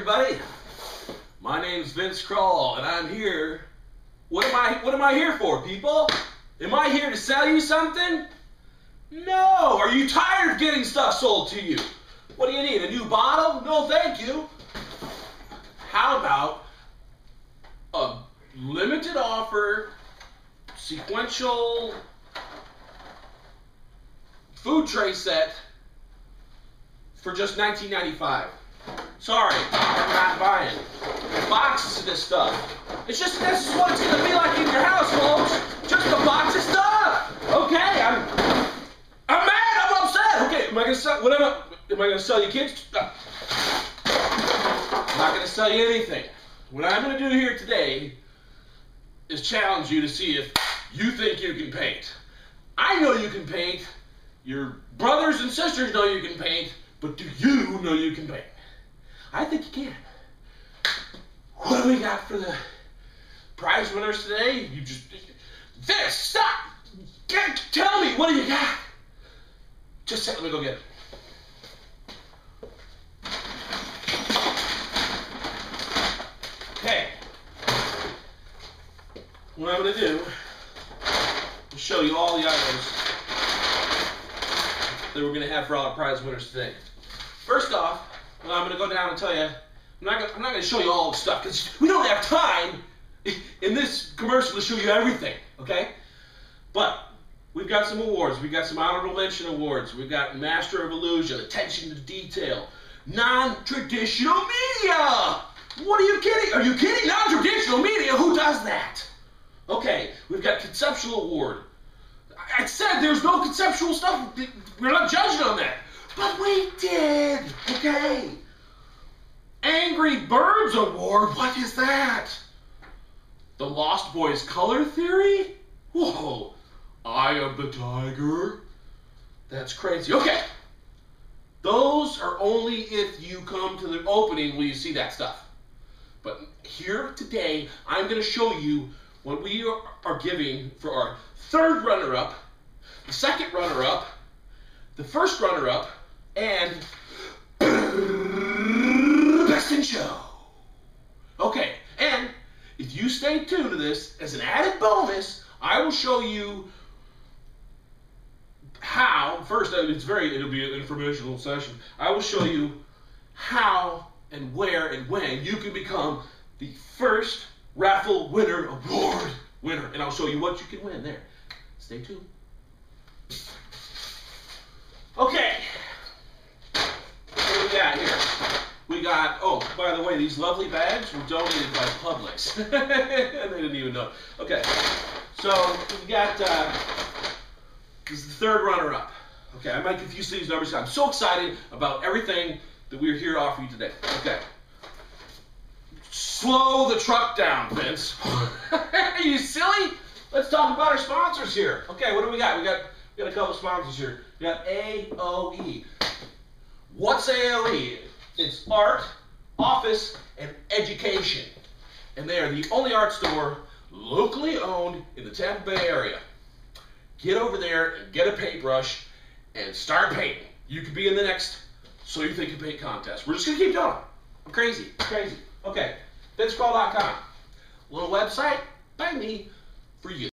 everybody. My name's Vince Kral, and I'm here. What am I? What am I here for, people? Am I here to sell you something? No. Are you tired of getting stuff sold to you? What do you need? A new bottle? No, thank you. How about a limited offer, sequential food tray set for just 19.95? Sorry, I'm not buying boxes of this stuff. It's just this is what it's gonna be like in your house, folks. Just a box of stuff. Okay, I'm I'm mad. I'm upset. Okay, am I gonna sell? What am I? Am I gonna sell you kids? Uh, I'm not gonna sell you anything. What I'm gonna do here today is challenge you to see if you think you can paint. I know you can paint. Your brothers and sisters know you can paint, but do you know you can paint? I think you can. What do we got for the prize winners today? You just this stop. Get, tell me what do you got? Just a second, let me go get it. Okay. What I'm gonna do is show you all the items that we're gonna have for all our prize winners today. First off, going to go down and tell you, I'm not going I'm not going to show you all the stuff because we don't have time in this commercial to show you everything, okay? But we've got some awards. We've got some honorable mention awards. We've got Master of Illusion, Attention to Detail, Non-Traditional Media. What are you kidding? Are you kidding? Non-traditional media? Who does that? Okay, we've got Conceptual Award. I said there's no conceptual stuff. We're not judging on that. But we did, okay? Angry Birds Award, what is that? The Lost Boys Color Theory? Whoa, Eye of the Tiger? That's crazy. Okay, those are only if you come to the opening will you see that stuff. But here today, I'm going to show you what we are giving for our third runner-up, the second runner-up, the first runner-up, and Best in Show. Okay, and if you stay tuned to this, as an added bonus, I will show you how, first, uh, it's very, it'll be an informational session. I will show you how and where and when you can become the first raffle winner award winner. And I'll show you what you can win there. Stay tuned. Okay we got here? We got, oh, by the way, these lovely bags were donated by Publix. And they didn't even know. Okay, so we've got, uh, this is the third runner-up. Okay, I might confuse these numbers. I'm so excited about everything that we're here to offer you today. Okay. Slow the truck down, Vince. Are you silly? Let's talk about our sponsors here. Okay, what do we got? We got we got a couple sponsors here. We got AOE. What's AOE? It's art, office, and education. And they are the only art store locally owned in the Tampa Bay area. Get over there and get a paintbrush and start painting. You could be in the next So You Think You Paint contest. We're just going to keep going. I'm crazy. crazy. Okay. VinceKral.com. Little website by me for you.